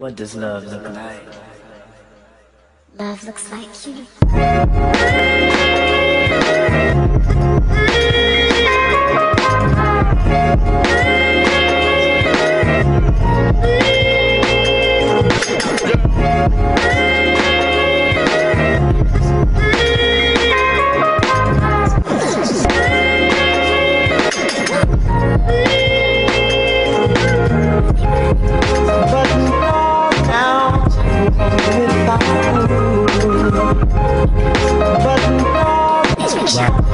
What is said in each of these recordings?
What does love look like? Love looks like you.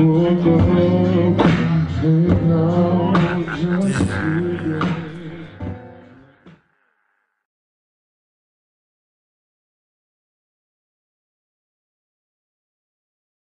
Up and now just